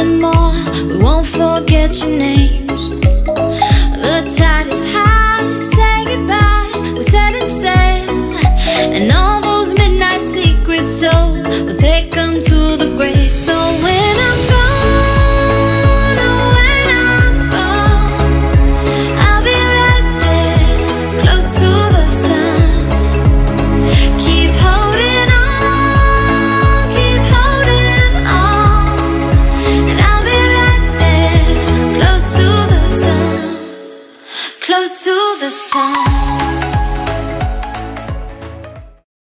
and more. We won't forget your names. the sun.